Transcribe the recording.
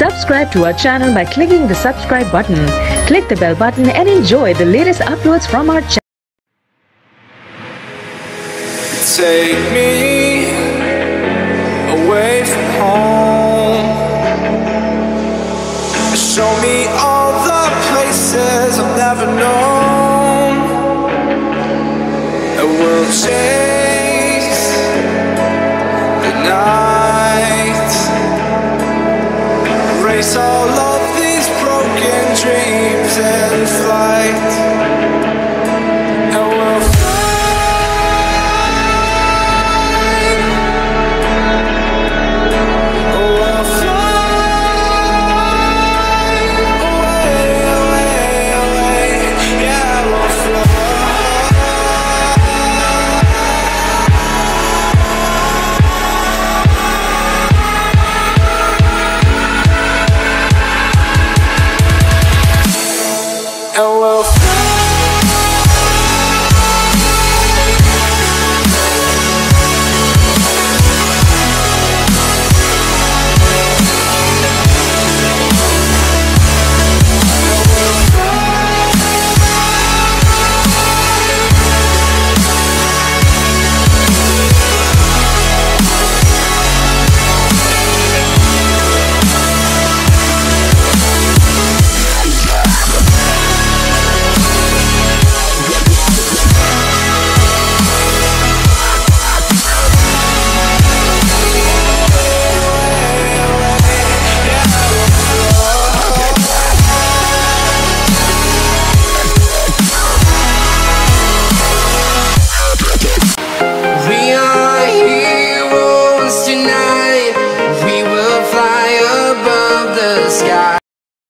Subscribe to our channel by clicking the subscribe button. Click the bell button and enjoy the latest uploads from our channel. Take me away from home. Show me all the places I've never known. Chase the night. Erase all of these broken dreams and flight.